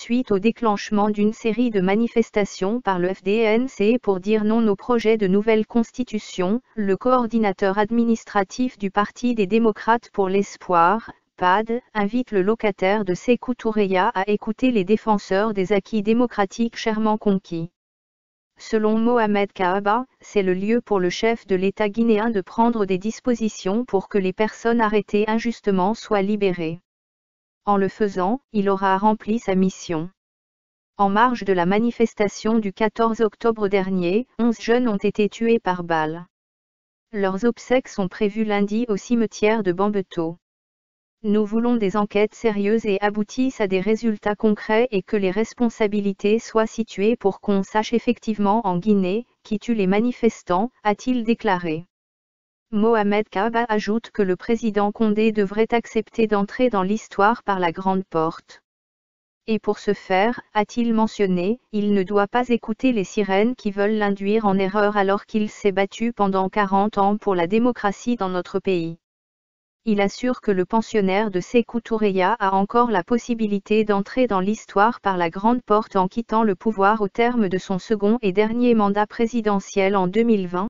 suite au déclenchement d'une série de manifestations par le FDNC pour dire non au projet de nouvelle constitution, le coordinateur administratif du Parti des démocrates pour l'espoir, PAD, invite le locataire de Sékou Toureya à écouter les défenseurs des acquis démocratiques chèrement conquis. Selon Mohamed Kaaba, c'est le lieu pour le chef de l'État guinéen de prendre des dispositions pour que les personnes arrêtées injustement soient libérées. En le faisant, il aura rempli sa mission. En marge de la manifestation du 14 octobre dernier, 11 jeunes ont été tués par balles. Leurs obsèques sont prévues lundi au cimetière de Bambeto. Nous voulons des enquêtes sérieuses et aboutissent à des résultats concrets et que les responsabilités soient situées pour qu'on sache effectivement en Guinée qui tue les manifestants, a-t-il déclaré. Mohamed Kaba ajoute que le président Condé devrait accepter d'entrer dans l'histoire par la grande porte. Et pour ce faire, a-t-il mentionné, il ne doit pas écouter les sirènes qui veulent l'induire en erreur alors qu'il s'est battu pendant 40 ans pour la démocratie dans notre pays. Il assure que le pensionnaire de Sékou Toureya a encore la possibilité d'entrer dans l'histoire par la grande porte en quittant le pouvoir au terme de son second et dernier mandat présidentiel en 2020.